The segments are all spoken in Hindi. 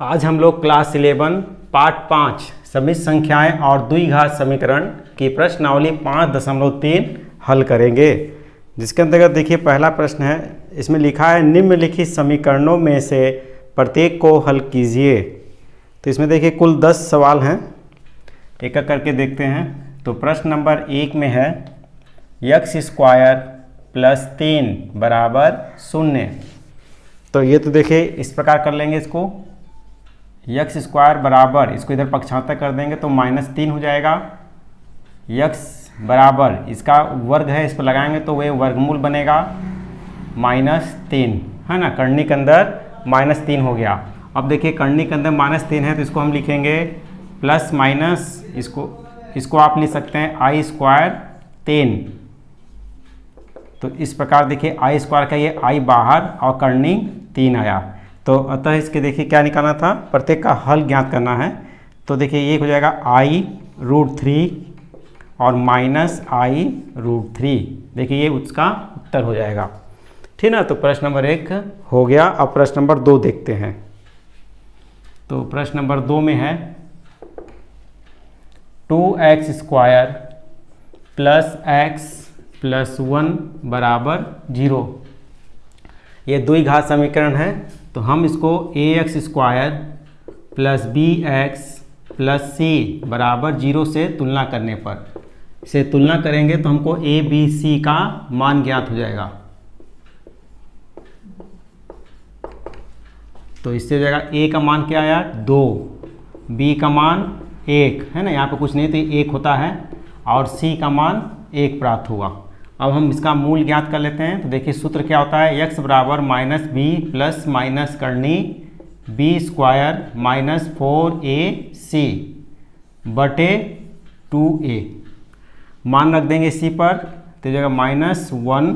आज हम लोग क्लास 11 पार्ट पाँच समित संख्याएँ और द्विघात समीकरण की प्रश्नावली पाँच दशमलव तीन हल करेंगे। जिसके अंतर्गत देखिए, पहला प्रश्न है, इसमें लिखा है, निम्नलिखित समीकरणों में से प्रत्येक को हल कीजिए। तो इसमें देखिए, कुल दस सवाल हैं। एक एक करके देखते हैं। तो प्रश्न नंबर एक में है, यक्स स्क्वायर प्लस तीन बराबर शून्य। तो ये तो देखिए, इस प्रकार कर लेंगे इसको। यक्स स्क्वायर बराबर, इसको इधर पक्षांतर कर देंगे तो माइनस तीन हो जाएगा। यक्स बराबर, इसका वर्ग है, इस पर लगाएँगे तो वह वर्गमूल बनेगा। माइनस तीन, है ना? करनी के अंदर माइनस तीन हो गया। अब देखिए करनी के अंदर माइनस तीन है तो इसको हम लिखेंगे प्लस माइनस, इसको इसको आप लिख सकते हैं, आई स्क्वायर तीन। तो इस प्रकार देखिए आई स्क्वायर का ये आई बाहर और करनी तीन आया। तो अतः इसके देखिए क्या निकालना था? प्रत्येक का हल ज्ञात करना है। तो देखिए ये हो जाएगा आई रूट थ्री और माइनस आई रूट थ्री देखिए, ये उसका उत्तर हो जाएगा। ठीक ना? तो प्रश्न नंबर एक हो गया। अब प्रश्न नंबर दो देखते हैं। तो प्रश्न नंबर दो में है two X square plus X plus one बराबर ज़ीरो। ये द्विघात समीकरण है तो हम इसको A X square plus B X plus C बराबर ज़ीरो से तुलना करने पर। से तुलना करेंगे तो हमको ए बी सी का मान ज्ञात हो जाएगा। तो इससे हो जाएगा ए का मान क्या आया? दो। बी का मान एक। है ना? यहाँ पे कुछ नहीं तो एक होता है और सी का मान एक प्राप्त हुआ। अब हम इसका मूल ज्ञात कर लेते हैं। तो देखिए, सूत्र क्या होता है? x बराबर माइनस बी प्लस माइनस करनी B square minus four A C बटे टू ए मान रख देंगे सी पर। तो जगह minus one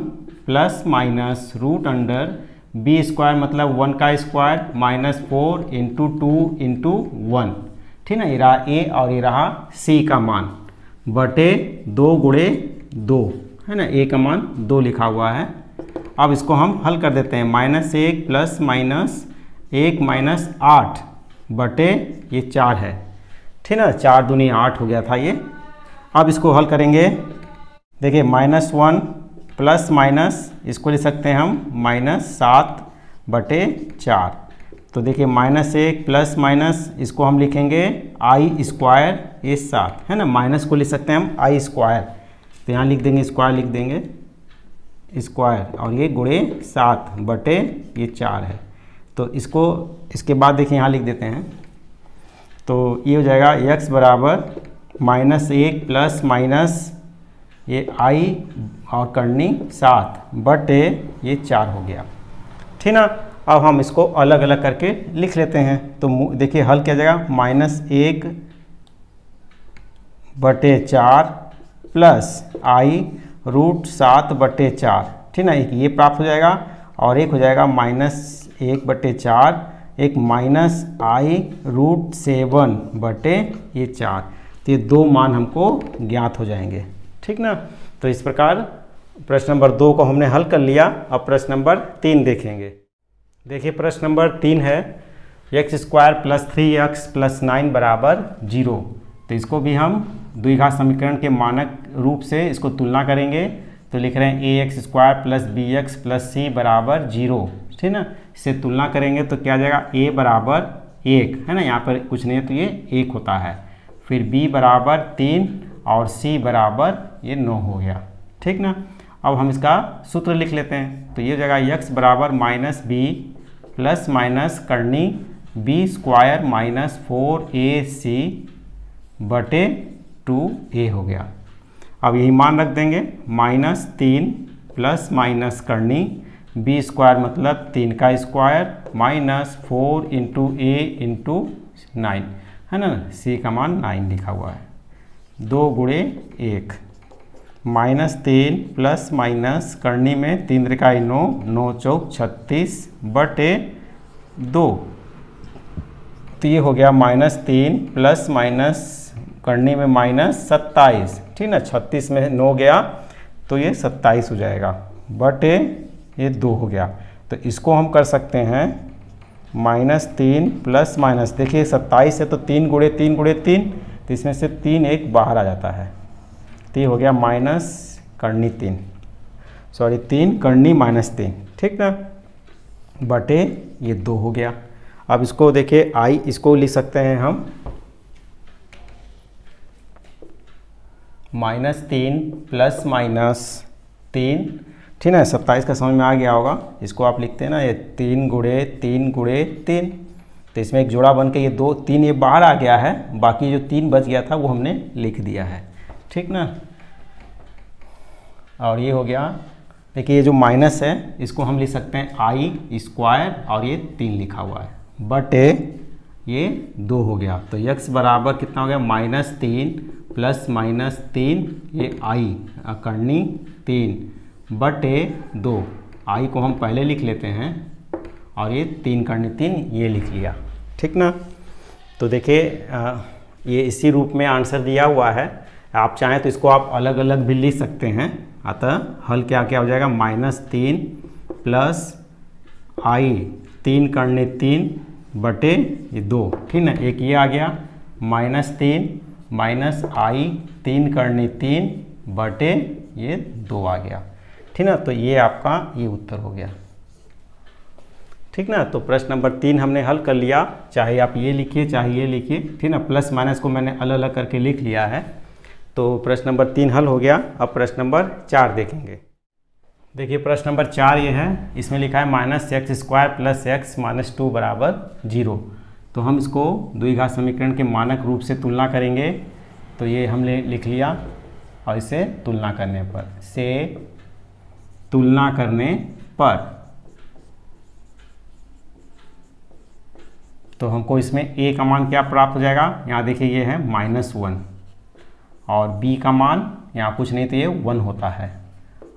plus minus root under B square मतलब वन का square minus four into two into one ठीक ना? ये रहा ए और ये रहा सी का मान। बटे दो गुड़े दो। है ना? ए का मान दो लिखा हुआ है। अब इसको हम हल कर देते हैं। माइनस एक प्लस माइनस एक माइनस आठ बटे ये चार है। ठीक ना? चार दूनी आठ हो गया था ये। अब इसको हल करेंगे। देखिए, माइनस वन प्लस माइनस, इसको ले सकते हैं हम माइनस सात बटे चार। तो देखिए, माइनस एक प्लस माइनस, इसको हम लिखेंगे आई स्क्वायर ये सात। है ना? माइनस को लिख सकते हैं हम आई स्क्वायर। तो यहाँ लिख देंगे स्क्वायर लिख देंगे स्क्वायर और ये गुड़े सात, बटे ये चार है। तो इसको, इसके बाद देखिए यहाँ लिख देते हैं। तो ये हो जाएगा एक्स बराबर माइनस एक प्लस माइनस ये आई और करनी सात, बटे ये चार हो गया। ठीक ना? अब हम इसको अलग अलग करके लिख लेते हैं। तो देखिए हल क्या जाएगा? माइनस एक बटे चार प्लस आई रूट सात बटे चार। ठीक ना, एक ये प्राप्त हो जाएगा और एक हो जाएगा माइनस एक बटे चार, एक माइनस आई रूट सेवन बटे ये चार। तो ये दो मान हमको ज्ञात हो जाएँगे। ठीक ना? तो इस प्रकार प्रश्न नंबर दो को हमने हल कर लिया। अब प्रश्न नंबर तीन देखेंगे। देखिए, प्रश्न नंबर तीन है X square plus three X plus nine बराबर ज़ीरो तो इसको भी हम द्विघात समीकरण के मानक रूप से इसको तुलना करेंगे तो लिख रहे हैं A X square plus B X plus C बराबर ज़ीरो ठीक ना? इससे तुलना करेंगे तो क्या जाएगा? ए बराबर एक। है ना? यहाँ पर कुछ नहीं है तो ये एक होता है। फिर बी बराबर तीन और सी बराबर ये नौ हो गया। ठीक ना? अब हम इसका सूत्र लिख लेते हैं। तो ये जगह यक्स बराबर माइनस बी प्लस माइनस करनी B square minus four A C बटे टू ए हो गया। अब यही मान रख देंगे। माइनस तीन प्लस माइनस करनी। बी स्क्वायर मतलब तीन का square minus four into A into nine. है ना? सी का मान नाइन लिखा हुआ है। दो गुड़े एक। माइनस तीन प्लस माइनस करनी में तीन रिकाई नौ नौ चौक छत्तीस बटे दो। तो ये हो गया माइनस तीन प्लस माइनस करनी में माइनस सत्ताईस। ठीक ना? छत्तीस में नौ गया तो ये सत्ताईस हो जाएगा। बटे ये दो हो गया। तो इसको हम कर सकते हैं माइनस तीन प्लस माइनस। देखिए, सत्ताईस है तो तीन गुड़े तीन गुड़े तीन तो इसमें से तीन एक बाहर आ जाता है। तो हो गया माइनस करनी तीन। सॉरी, तीन करनी माइनस तीन। ठीक ना? बटे ये दो हो गया। अब इसको देखिए, आई, इसको लिख सकते हैं हम। माइनस तीन प्लस माइनस तीन। ठीक है सत्ताईस का समझ में आ गया होगा। इसको आप लिखते हैं ना, ये तीन गुड़े तीन गुड़े तीन। तो इसमें एक जोड़ा बन के ये दो, तीन ये बाहर आ गया है। बाकी जो तीन बच गया था, वो हमने लिख दिया है। ठीक ना? और ये हो गया, देखिए ये जो माइनस है, इसको हम लिख सकते हैं आई स्क्वायर, और ये तीन लिखा हुआ है। बट ए ये दो हो गया। तो यक्स बराबर कितना हो गया? माइनस तीन प्लस माइनस तीन, ये आई करनी तीन, बट दो। आई को हम पहले लिख लेते हैं और ये तीन करनी तीन, ये लिख लिया। ठीक ना? तो देखिए ये इसी रूप में आंसर दिया हुआ है। आप चाहें तो इसको आप अलग अलग भी लिख सकते हैं। अतः हल क्या क्या हो जाएगा? माइनस तीन प्लस आई तीन करने तीन बटे ये दो, ठीक ना? एक ये आ गया, माइनस तीन, माइनस आई, तीन करने तीन, बटे ये दो आ गया, ठीक ना? तो ये आपका ये उत्तर हो गया, ठीक ना? तो प्रश्न नंबर तीन हमने हल कर लिया, चाहे आप ये लिखिए, चाहे ये लिखिए, ठीक ना? प्लस माइनस को मैंने अलग अलग करके लिख लिया है तो प्रश्न नंबर तीन हल हो गया, अब प्रश्न नंबर चार देखेंगे। देखिए, प्रश्न नंबर चार ये है। इसमें लिखा है minus X square plus X minus two बराबर ज़ीरो। तो हम इसको द्विघात समीकरण के मानक रूप से तुलना करेंगे। तो ये हमने लिख लिया और इसे तुलना करने पर से तुलना करने पर। तो हमको इसमें ए का मान क्या प्राप्त हो जाएगा? यहाँ देखिए, ये है माइनस वन। और बी का मान, यहाँ कुछ नहीं तो ये वन होता है।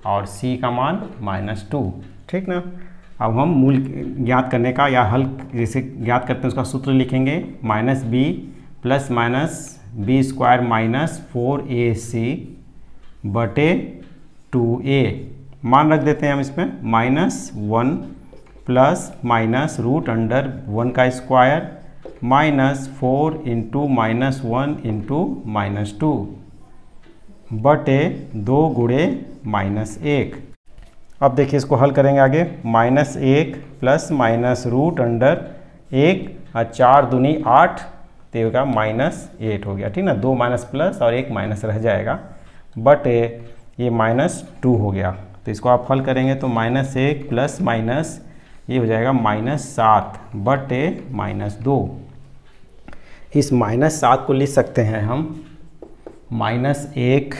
और सी का मान माइनस टू ठीक ना? अब हम मूल ज्ञात करने का या हल जैसे ज्ञात करते हैं उसका सूत्र लिखेंगे। Minus B plus minus B square minus four A C बटे टू ए मान रख देते हैं हम इसमें। Minus one plus minus root under one का square minus four into minus one into minus two बटे दो गुड़े माइनस एक। अब देखिए इसको हल करेंगे आगे। माइनस एक प्लस माइनस रूट अंडर एक और चार दूनी आठ तो होगा माइनस एट हो गया, ठीक ना? दो माइनस प्लस और एक माइनस रह जाएगा। बट ये माइनस टू हो गया। तो इसको आप हल करेंगे तो माइनस एक प्लस माइनस ये हो जाएगा माइनस सात बट माइनस दो। इस माइनस सात को लिख सकते हैं हम। माइनस एक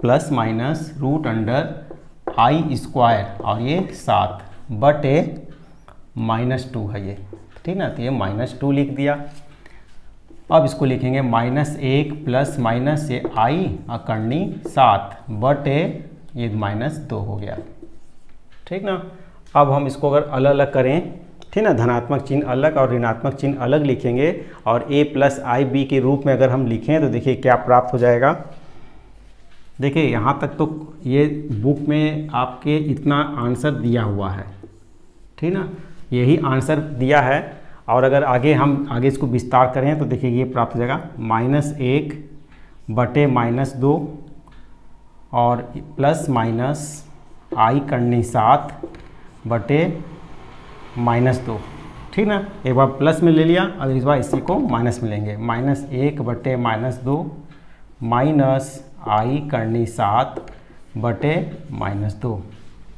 plus minus root under I square, और ये सात बट ए माइनस टू है ये। ठीक ना? तो ये माइनस टू लिख दिया। अब इसको लिखेंगे माइनस एक प्लस माइनस ये आई अकर्णी सात बट ए ये माइनस दो हो गया। ठीक ना? अब हम इसको अगर अलग अलग करें ठीक ना? धनात्मक चिन्ह अलग और ऋणात्मक चिन्ह अलग लिखेंगे और a प्लस आई बी के रूप में अगर हम लिखें तो देखिए क्या प्राप्त हो जाएगा। देखिए, यहाँ तक तो ये बुक में आपके इतना आंसर दिया हुआ है। ठीक ना? यही आंसर दिया है और अगर आगे हम आगे इसको विस्तार करें तो देखिए ये प्राप्त हो जाएगा। माइनस एक बटे माइनस दो और प्लस माइनस आई करनी सात बटे माइनस दो। ठीक ना? एक बार प्लस में ले लिया और इस बार इसी को माइनस में लेंगे। माइनस एक बटे माइनस दो, माइनस आई करनी सात बटे माइनस दो।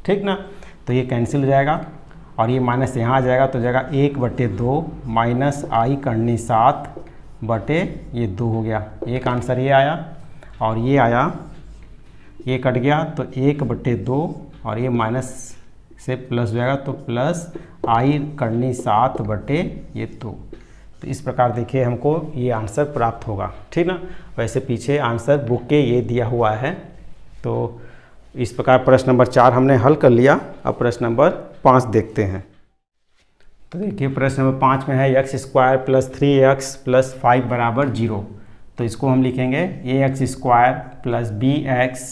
ठीक ना? तो ये कैंसिल हो जाएगा, और ये माइनस यहाँ आ जाएगा तो जाएगा एक बटे दो, माइनस आई करनी सात बटे, ये दो हो गया। एक आंसर ये आया, और ये आया, ये कट गया तो एक बटे दो, और ये माइनस से प्लस हो जाएगा तो प्लस आई करनी सात बटे ये दो। तो इस प्रकार देखिए हमको ये आंसर प्राप्त होगा, ठीक ना? वैसे पीछे आंसर बुक के ये दिया हुआ है। तो इस प्रकार प्रश्न नंबर चार हमने हल कर लिया। अब प्रश्न नंबर पाँच देखते हैं। तो देखिए प्रश्न नंबर पाँच में है X square plus three X plus five बराबर ज़ीरो तो इसको हम लिखेंगे A X square plus B X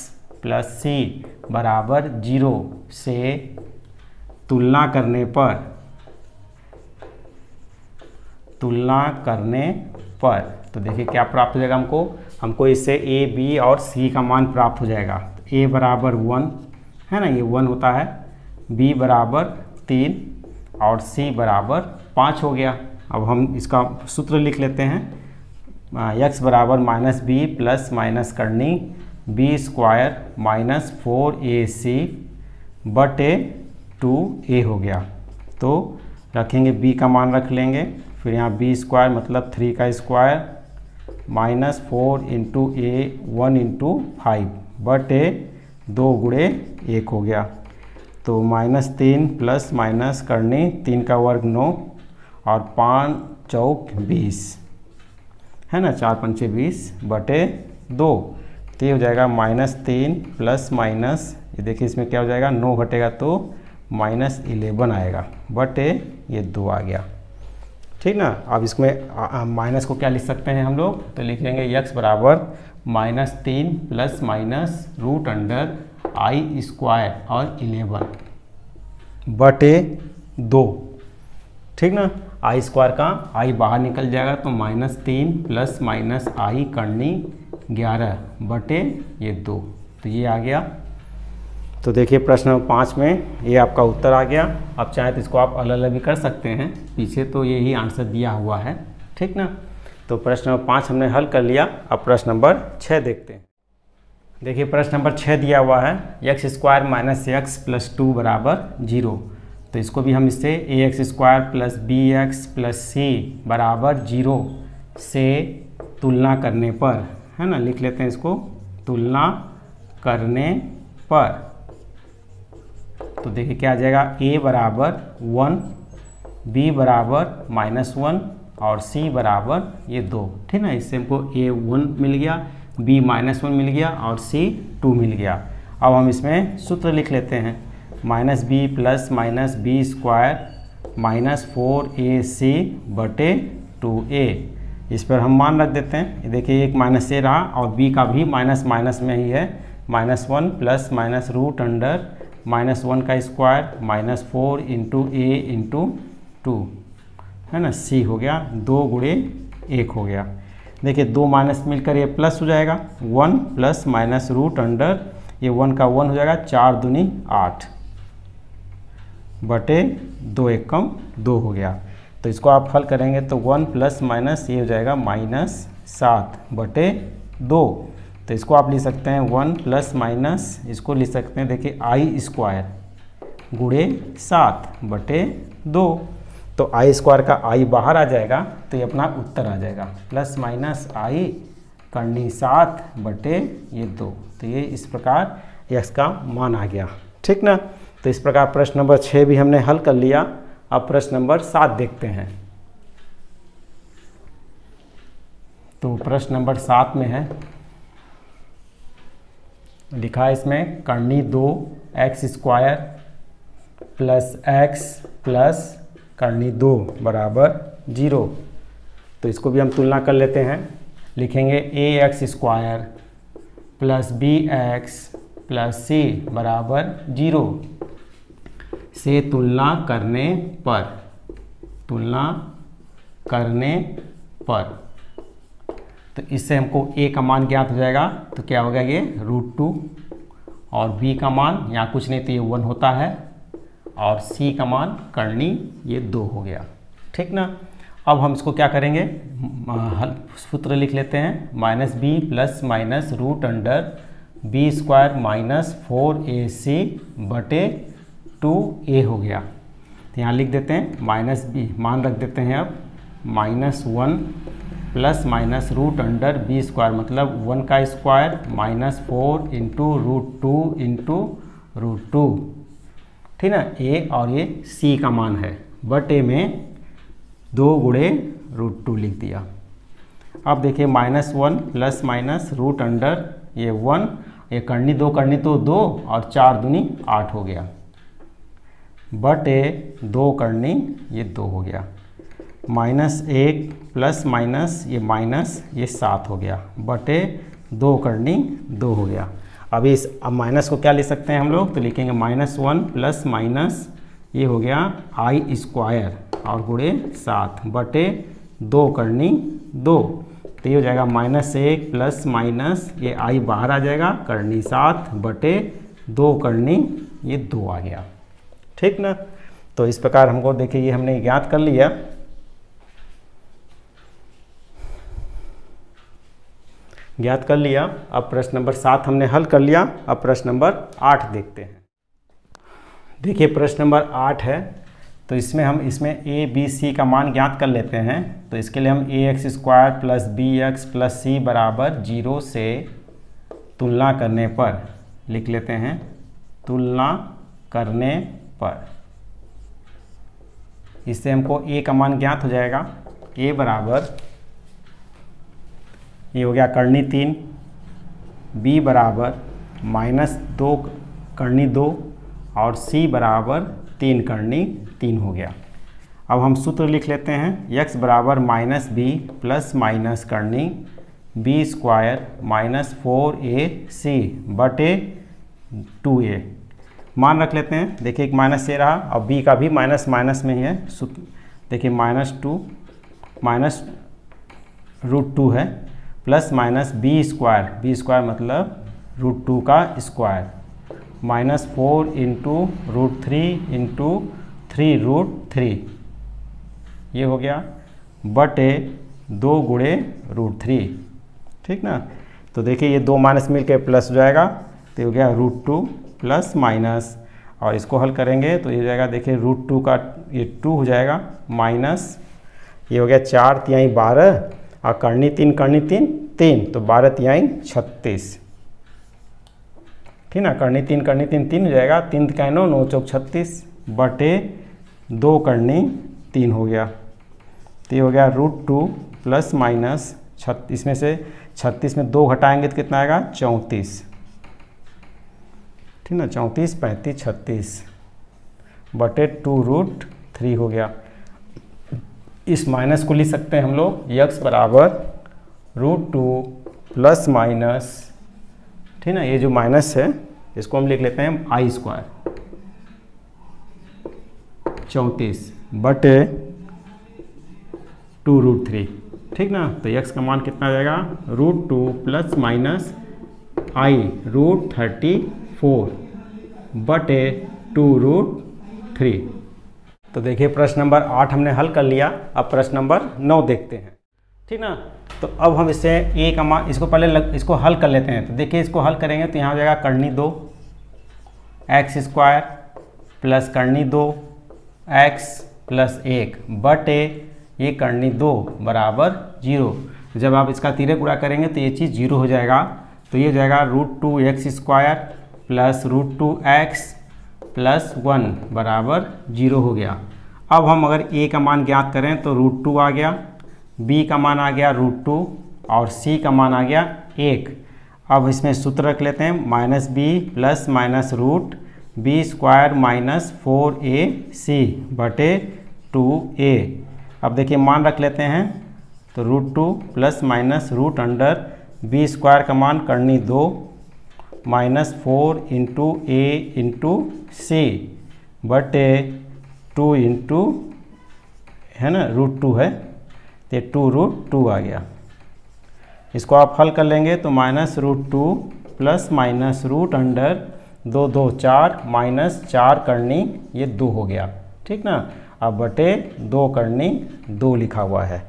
plus C बराबर ज़ीरो से तुलना करने पर, तुलना करने पर तो देखिए क्या प्राप्त हो जाएगा हमको? हमको इससे ए बी और सी का मान प्राप्त हो जाएगा। ए बराबर वन, है ना? ये वन होता है। बी बराबर तीन और सी बराबर पाँच हो गया। अब हम इसका सूत्र लिख लेते हैं। यक्स बराबर माइनस बी प्लस माइनस करनी। B square minus four A C but ए टू ए हो गया। तो रखेंगे बी का मान रख लेंगे, फिर यहाँ बी स्क्वायर मतलब थ्री का square minus four into A, one into five, but ए दो गुड़े एक हो गया। तो माइनस तीन प्लस माइनस करनी तीन का वर्ग नौ और पाँच चौक बीस, है ना? चार पंचे बीस बटे दो तो ये हो जाएगा माइनस तीन प्लस माइनस, ये देखिए इसमें क्या हो जाएगा? नौ घटेगा तो माइनस इलेवन आएगा, बटे ये दो आ गया। ठीक ना? अब इसमें माइनस को क्या लिख सकते हैं हम लोग? तो लिख लेंगे यक्स बराबर माइनस तीन plus minus root under I square और इलेवन, बटे दो। ठीक ना? आई स्क्वायर का आई बाहर निकल जाएगा तो माइनस तीन प्लस माइनस आई करनी ग्यारह, बटे ये दो। तो ये आ गया। तो देखिए प्रश्न पाँच में ये आपका उत्तर आ गया। अब चाहे तो इसको आप अलग अलग भी कर सकते हैं। पीछे तो यही आंसर दिया हुआ है। ठीक ना? तो प्रश्न नंबर पाँच हमने हल कर लिया। अब प्रश्न नंबर छः देखते हैं। देखिए प्रश्न नंबर छः दिया हुआ है। X square minus X plus two बराबर ज़ीरो तो इसको भी हम इससे A X square plus B X plus C बराबर ज़ीरो से तुलना करने पर, है ना? लिख लेते हैं इसको। तुलना करने पर। तो देखिए क्या आ जाएगा? ए बराबर वन बी बराबर माइनस वन और सी बराबर ये दो। ठीक ना? इससे हमको ए वन मिल गया बी माइनस वन मिल गया और सी टू मिल गया। अब हम इसमें सूत्र लिख लेते हैं। Minus B plus minus B square minus four A C बटे टू ए इस पर हम मान रख देते हैं। देखिए, एक माइनस ए रहा और बी का भी माइनस माइनस में ही है। Minus one plus minus root under minus one का square minus four into A into two है ना? सी हो गया, दो गुड़े एक हो गया। देखिए, दो माइनस मिलकर ये प्लस हो जाएगा। One plus minus root under ये वन का वन हो जाएगा, चार दूनी आठ। बटे दो एक कम दो हो गया। तो इसको आप हल करेंगे तो वन प्लस माइनस ये हो जाएगा माइनस सात। बटे दो। तो इसको आप लिख सकते हैं वन प्लस माइनस, इसको लिख सकते हैं, देखिए, आई स्क्वायर गुड़े सात बटे दो। तो आई स्क्वायर का आई बाहर आ जाएगा तो ये अपना उत्तर आ जाएगा। प्लस माइनस आई करनी सात बटे ये दो। तो ये इस प्रकार यक्स का मान आ गया। ठीक ना? तो इस प्रकार प्रश्न नंबर छः भी हमने हल कर लिया। अब प्रश्न नंबर सात देखते हैं। तो प्रश्न नंबर सात में है। लिखा है इसमें, करनी दो X square plus X plus करनी दो बराबर ज़ीरो। तो इसको भी हम तुलना कर लेते हैं। लिखेंगे A X square plus B X plus C बराबर ज़ीरो। से तुलना करने पर, तुलना करने पर। तो इससे हमको ए का मान ज्ञात हो जाएगा। तो क्या होगा ये? Root two. और बी का मान, यहाँ कुछ नहीं तो ये वन होता है। और सी का मान करनी ये दो हो गया। ठीक ना? अब हम इसको क्या करेंगे? सूत्र लिख लेते हैं। Minus B plus minus root under B square minus four A C बटे टू ए हो गया। तो यहाँ लिख देते हैं, माइनस बी मान रख देते हैं अब। Minus one plus minus root under B square मतलब वन का square minus four into root two into root two. ठीक ना? ए और ये सी का मान है। बट ए में दो गुड़े रूट टू लिख दिया। अब देखिए, minus one plus minus root under ये वन, ये करनी, दो करनी तो दो और चार दुनी आठ हो गया। बट ए दो करनी, ये दो हो गया। माइनस एक प्लस माइनस ये माइनस ये सात हो गया। बटे दो करनी दो हो गया। अभी इस, अब माइनस को क्या ले सकते हैं हम लोग? तो लिखेंगे माइनस वन प्लस माइनस ये हो गया आई स्क्वायर और गुड़े सात। बटे दो करनी दो। तो ये हो जाएगा माइनस एक प्लस माइनस ये आई बाहर आ जाएगा, करनी सात। बटे दो करनी ये दो आ गया। ठीक ना? तो इस प्रकार हमको देखिए ये हमने ज्ञात कर लिया। ज्ञात कर लिया। अब प्रश्न नंबर सात हमने हल कर लिया। अब प्रश्न नंबर आठ देखते हैं। देखिए, प्रश्न नंबर आठ है। तो इसमें हम इसमें ए बी सी का मान ज्ञात कर लेते हैं। तो इसके लिए हम A X square plus B X plus C बराबर ज़ीरो से तुलना करने पर लिख लेते हैं। तुलना करने पर। इससे हमको ए का मान ज्ञात हो जाएगा। ए बराबर ये हो गया करनी तीन, बी बराबर माइनस दो करनी दो और सी बराबर तीन करनी तीन हो गया। अब हम सूत्र लिख लेते हैं, x बराबर माइनस बी प्लस माइनस करनी B square minus four A C बटे टू ए। मान रख लेते हैं, देखिए एक माइनस ए रहा और बी का भी माइनस माइनस में ही है देखिए minus two, minus root two है। Plus minus B square. B square मतलब रूट टू का square. Minus four into root three into three root three. ये हो गया बटे दो गुड़े रूट थ्री। ठीक ना? तो देखिए ये दो माइनस मिल के प्लस हो जाएगा। तो हो गया रूट टू प्लस माइनस। और इसको हल करेंगे तो ये हो जाएगा, देखिए रूट टू का ये टू हो जाएगा माइनस। ये हो गया चार तिहाई बारह। और करनी तीन करनी तीन तीन तो बारह तिहाई छत्तीस। ठीक ना? करनी तीन करनी तीन तीन हो जाएगा। तीन का नौ नौ चौक छत्तीस बटे दो करनी तीन हो गया। तो ये हो गया रूट टू प्लस माइनस छत्तीस में से छत्तीस में दो घटाएँगे तो कितना आएगा? चौंतीस। ठीक ना? चौंतीस, पैंतीस, छत्तीस। बटे टू रूट थ्री हो गया। इस माइनस को लिख सकते हैं हम लोग, यक्स बराबर रूट टू प्लस माइनस, ठीक ना, ये जो माइनस है, इसको हम लिख लेते हैं आई स्क्वायर। चौंतीस बटे टू रूट थ्री, ठीक ना तो यक्स का मान कितना आ जाएगा? Root two plus minus i root thirty four बटे टू रूट थ्री। तो देखिए प्रश्न नंबर आठ हमने हल कर लिया। अब प्रश्न नंबर नौ देखते हैं। ठीक ना? तो अब हम इससे ए का मान इसको पहले लग, इसको हल कर लेते हैं। तो देखिए इसको हल करेंगे तो यहाँ हो जाएगा करनी दो। एक्स स्क्वायर प्लस करनी दो। एक्स प्लस एक बटे ये करनी दो बराबर ज़ीरो। जब आप इसका तीरे गुणा करेंगे तो ये चीज़ ज़ीरो हो जाएगा। तो ये हो जाएगा root two x square plus root two x plus one बराबर ज़ीरो हो गया। अब हम अगर ए का मान ज्ञात करें तो रूट टू आ गया, बी का मान आ गया रूट टू और सी का मान आ गया एक। अब इसमें सूत्र रख लेते हैं, minus b plus minus root b square minus four a c बटे टू ए। अब देखिए मान रख लेते हैं तो root two plus minus root under b square का मान करनी दो minus four into a into c बटे टू इंटू है ना रूट टू है तो टू रूट टू आ गया। इसको आप हल कर लेंगे तो minus root two plus minus root under दो दो, चार माइनस चार करनी, ये दो हो गया। ठीक ना? अब बटे दो करनी, दो लिखा हुआ है।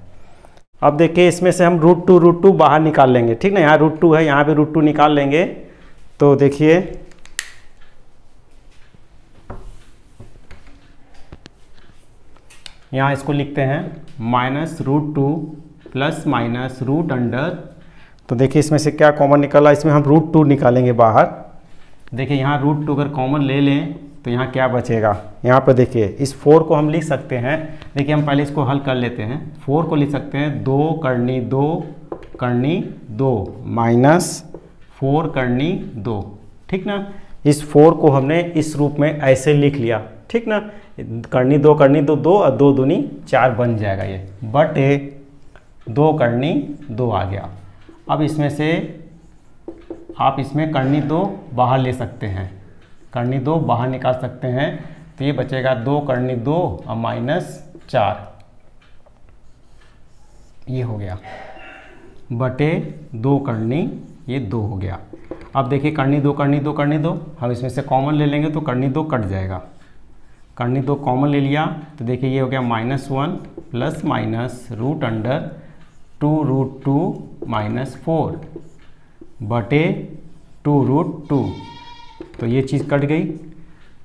अब देखिए, इसमें से हम रूट टू रूट टू बाहर निकाल लेंगे। ठीक ना? यहाँ रूट टू है, यहाँ पे रूट टू निकाल लेंगे। तो देखिए। यहाँ इसको लिखते हैं minus root two plus minus root under तो देखिए इसमें से क्या कॉमन निकला? इसमें हम रूट टू निकालेंगे बाहर। देखिए यहाँ रूट टू अगर कॉमन ले लें तो यहाँ क्या बचेगा? यहाँ पर देखिए, इस फोर को हम लिख सकते हैं। देखिए हम पहले इसको हल कर लेते हैं। फोर को लिख सकते हैं, दो करनी दो करनी दो माइनस फोर करनी दो। ठीक ना? इस फोर को हमने इस रूप में ऐसे लिख लिया। ठीक ना? करनी दो करनी दो दो, और दो दूनी चार बन जाएगा ये। बट ए दो करनी दो आ गया। अब इसमें से आप इसमें करनी दो बाहर ले सकते हैं। करनी दो बाहर निकाल सकते हैं। तो ये बचेगा दो, करनी दो, और माइनस चार। ये हो गया। बटे दो करनी ये दो हो गया। अब देखिए, करनी दो करनी दो करनी दो। हम इसमें से कॉमन ले लेंगे तो करनी दो कट जाएगा। करनी दो कॉमन ले लिया तो देखिए ये हो गया minus one plus minus root under two root two minus four बटे टू रूट टू तो ये चीज़ कट गई।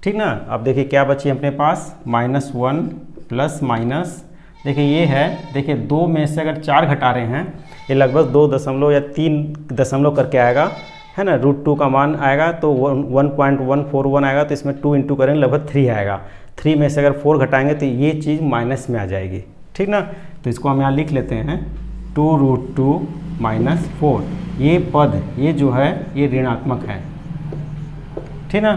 ठीक ना? अब देखिए क्या बची अपने पास? माइनस वन प्लस माइनस देखिए, ये है, देखिए, दो में से अगर चार घटा रहे हैं, ये लगभग दो दशमलव या तीन दशमलव करके आएगा, है ना? रूट टू का मान आएगा तो one point one four one आएगा तो इसमें टू इंटू करेंगे लगभग थ्री आएगा। थ्री में से अगर फोर घटाएँगे तो ये चीज़ माइनस में आ जाएगी। ठीक ना? तो इसको हम यहाँ लिख लेते हैं, two root two minus four. ये पद, ये जो है, ये ऋणात्मक है। ठीक ना?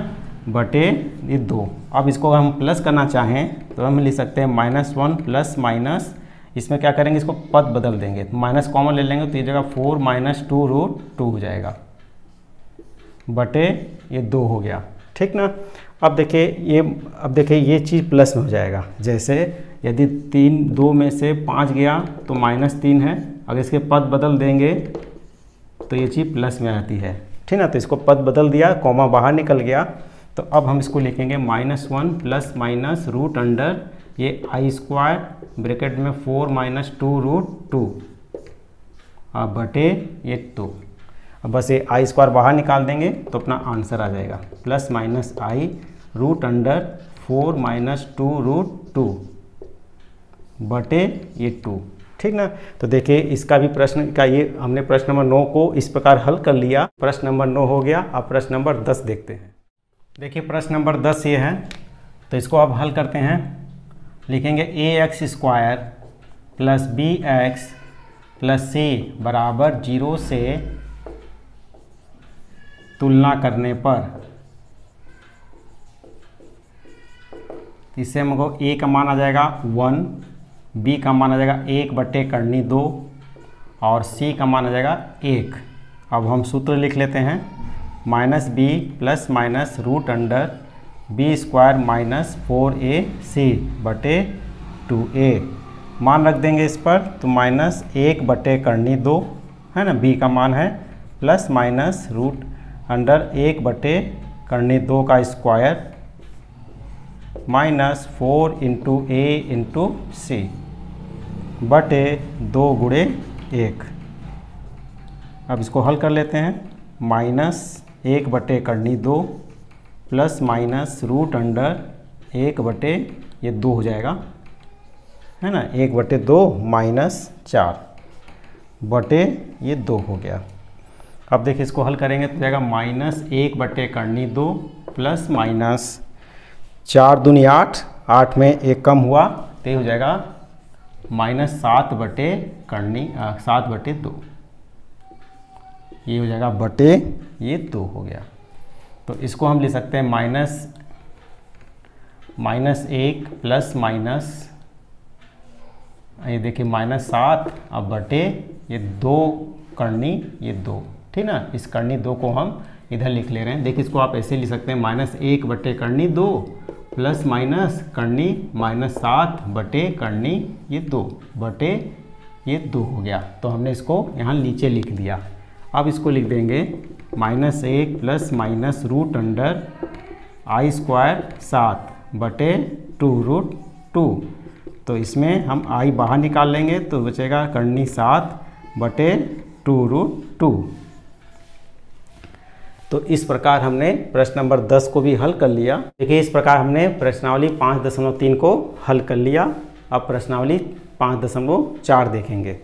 बटे ये दो। अब इसको हम प्लस करना चाहें तो हम लिख सकते हैं माइनस वन प्लस माइनस इसमें क्या करेंगे? इसको पद बदल देंगे। माइनस कॉमन ले लेंगे तो ये जगह four minus two root two हो जाएगा। बटे ये दो हो गया। ठीक ना? अब देखिए, ये, अब देखिए, ये चीज़ प्लस में हो जाएगा। जैसे यदि तीन, दो में से पाँच गया तो माइनस तीन है। अगर इसके पद बदल देंगे तो ये चीज़ प्लस में आती है। ठीक ना? तो इसको पद बदल दिया कॉमा बाहर निकल गया। तो अब हम इसको लिखेंगे minus one plus minus root under ये आई स्क्वायर ब्रैकेट में four minus two root two अब बटे ये टू अब बस ये आई स्क्वायर बाहर निकाल देंगे तो अपना आंसर आ जाएगा. Plus minus i root under four minus two root two बटे ये टू ठीक ना? तो देखिए इसका भी प्रश्न, का ये हमने प्रश्न नंबर नौ को इस प्रकार हल कर लिया. प्रश्न नंबर नौ हो गया. अब प्रश्न नंबर दस देखते हैं. देखिए प्रश्न नंबर दस ये है तो इसको अब हल करते हैं। लिखेंगे a x square plus b x plus c बराबर ज़ीरो से तुलना करने पर। इससे हमको ए का मान आ जाएगा वन बी का मान आ जाएगा एक बट्टे करनी दो, और सी का मान आ जाएगा एक। अब हम सूत्र लिख लेते हैं। Minus b plus minus root under b square minus four a c बटे टू ए मान रख देंगे इस पर तो माइनस एक बटे करनी दो, है ना? बी का मान है प्लस माइनस रूट अंडर एक बटे करनी दो का square minus four into a into c बटे दो गुड़े एक। अब इसको हल कर लेते हैं माइनस एक बटे करनी दो प्लस माइनस रूट अंडर एक बटे, ये दो हो जाएगा, है ना? एक बटे दो माइनस चार, बटे ये दो हो गया। अब देखिए इसको हल करेंगे तो जाएगा माइनस एक बटे करनी दो प्लस माइनस चार दूनी आठ आठ में एक कम हुआ तो हो जाएगा माइनस सात बटे करनी सात बटे दो। ये हो जाएगा बटे ये दो हो गया। तो इसको हम ले सकते हैं माइनस माइनस एक प्लस माइनस, ये देखिए माइनस सात, अब बटे ये दो, करनी ये दो, ठीक ना? इस करनी दो को हम इधर लिख ले रहे हैं। देखिए इसको आप ऐसे लिख सकते हैं, माइनस एक बटे करनी दो, प्लस माइनस करनी माइनस सात, बटे करनी ये दो, बटे ये दो हो गया। तो हमने इसको यहाँ नीचे लिख दिया। अब इसको लिख देंगे माइनस एक plus minus root under i square सात बटे टू रूट टू तो इसमें हम आई बाहर निकाल लेंगे तो बचेगा करनी सात बटे टू रूट टू तो इस प्रकार हमने प्रश्न नंबर दस को भी हल कर लिया। देखिए, इस प्रकार हमने प्रश्नावली पाँच दशमलव तीन को हल कर लिया। अब प्रश्नावली पाँच दशमलव चार देखेंगे।